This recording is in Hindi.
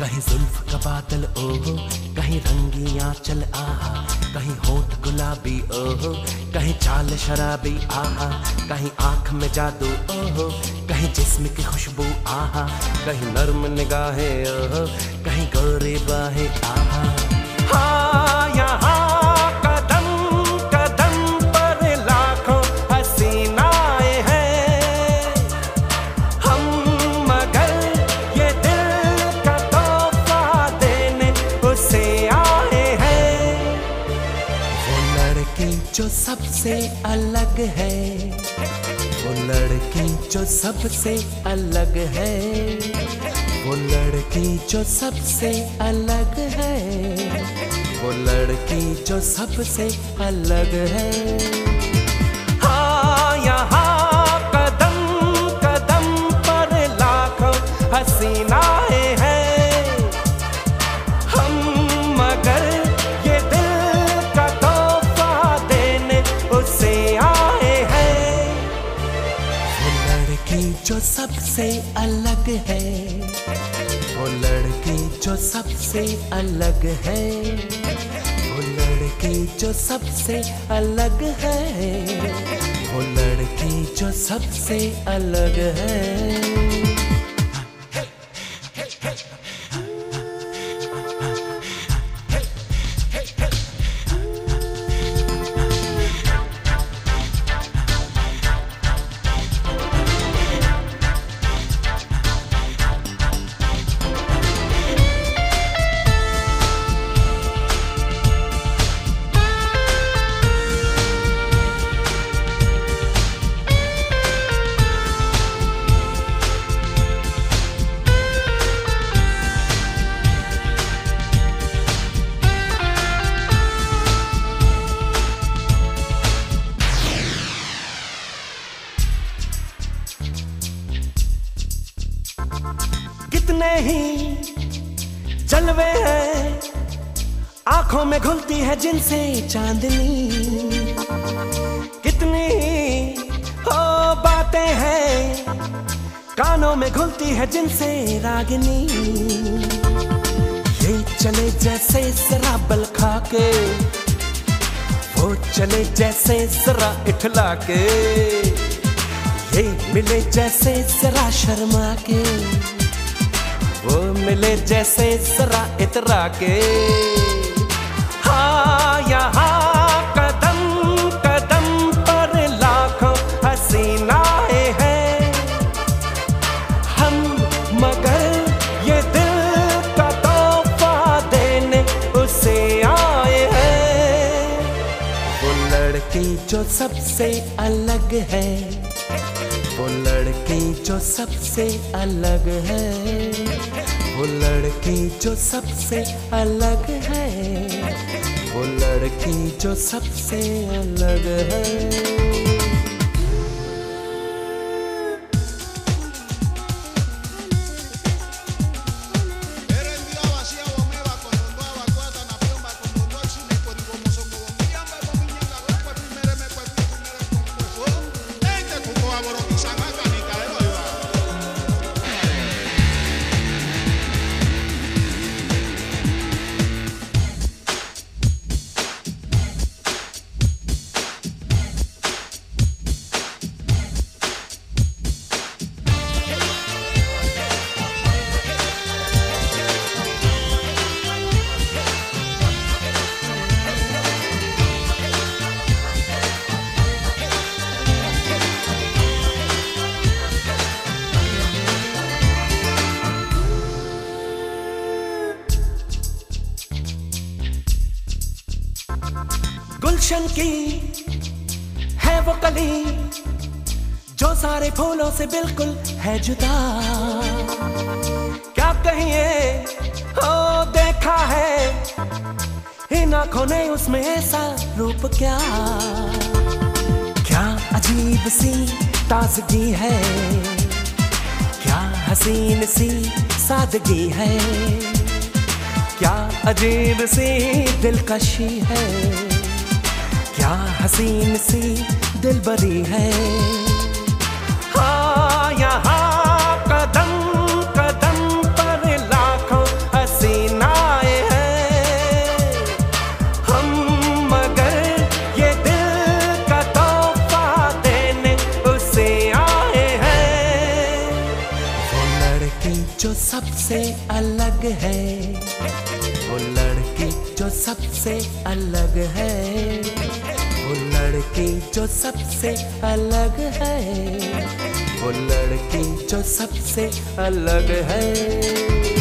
कहीं जुल्फ का बादल, ओहो, कहीं रंगी आंचल, आहा, कहीं होठ गुलाबी, ओहो, कहीं चाल शराबी, आहा, कहीं आँख में जादू, ओहो, कहीं जिस्म की खुशबू, आहा, कहीं नर्म निगाहें, ओहो, कहीं गोरे बाहें, आहा। सबसे अलग है। वो लड़की जो सबसे अलग है। वो लड़की जो सबसे अलग है। वो लड़की जो सबसे अलग है। हाँ यहाँ कदम कदम पर लाखों हसीनाएँ हैं। सबसे अलग है। वो लड़की जो सबसे अलग है। वो लड़की जो सबसे अलग है। वो लड़की जो सबसे अलग है। ही जलवे हैं, आँखों में घुलती है जिनसे चांदनी। कितनी ही बातें हैं, कानों में घुलती है जिनसे रागिनी। ये चले जैसे शराबल खा के वो चले जैसे जरा इठला के ये मिले जैसे जरा शर्मा के। वो मिले जैसे जरा इतरा के। हाँ यहाँ कदम कदम पर लाखों हसीनाएँ हैं। हम मगर ये दिल का तोहफा देने उसे आए हैं। वो लड़की जो सबसे अलग है लड़की जो सबसे अलग है, वो लड़की जो सबसे अलग है, वो लड़की जो सबसे अलग है। गुलशन की है वो कली, जो सारे फूलों से बिल्कुल है जुदा। क्या कहिए हो देखा है, इन आँखों ने उसमें ऐसा रूप क्या। क्या अजीब सी ताजगी है, क्या हसीन सी सादगी है, क्या अजीब सी दिलकशी है। क्या हसीन सी दिलबरी है। हाँ, यहाँ कदम कदम पर लाखों हैं। हम मगर ये दिल का तोहफा उसे आए हैं। वो लड़की जो सबसे अलग है, वो लड़की जो सबसे अलग है। लड़की जो सबसे अलग है। वो लड़की जो सबसे अलग है।